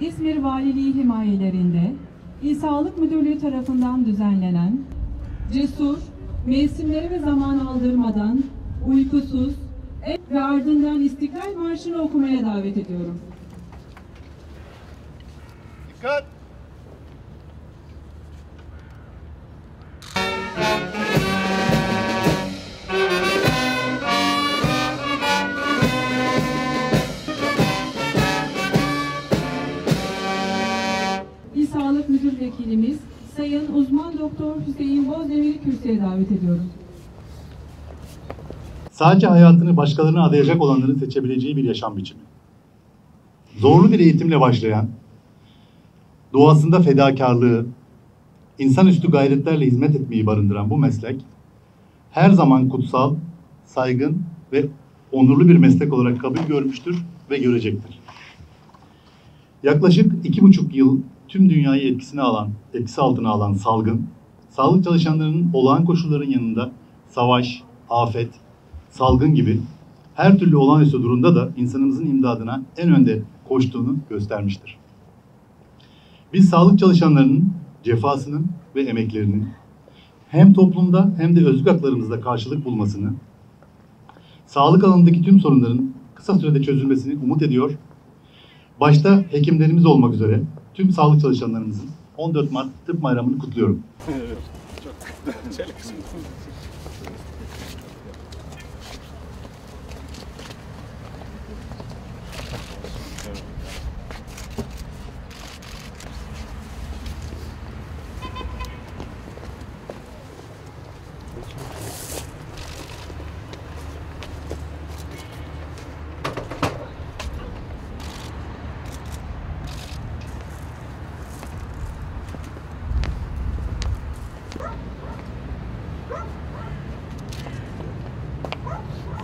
İzmir Valiliği himayelerinde İl Sağlık Müdürlüğü tarafından düzenlenen cesur, mevsimleri ve zaman aldırmadan, uykusuz ev ve ardından İstiklal Marşı'nı okumaya davet ediyorum. Dikkat! Sağlık Müdür Vekilimiz Sayın Uzman Doktor Hüseyin Bozdemir'i kürsüye davet ediyorum. Sadece hayatını başkalarına adayacak olanların seçebileceği bir yaşam biçimi. Zorlu bir eğitimle başlayan, doğasında fedakarlığı, insanüstü gayretlerle hizmet etmeyi barındıran bu meslek, her zaman kutsal, saygın ve onurlu bir meslek olarak kabul görmüştür ve görecektir. Yaklaşık iki buçuk yıl tüm dünyayı etkisine alan, etkisi altına alan salgın, sağlık çalışanlarının olağan koşulların yanında savaş, afet, salgın gibi her türlü olağanüstü durumda da insanımızın imdadına en önde koştuğunu göstermiştir. Biz sağlık çalışanlarının cefasının ve emeklerinin hem toplumda hem de özlük haklarımızda karşılık bulmasını, sağlık alanındaki tüm sorunların kısa sürede çözülmesini umut ediyor. Başta hekimlerimiz olmak üzere tüm sağlık çalışanlarımızın 14 Mart Tıp Bayramı'nı kutluyorum. Evet, e, Huh? Huh? Huh?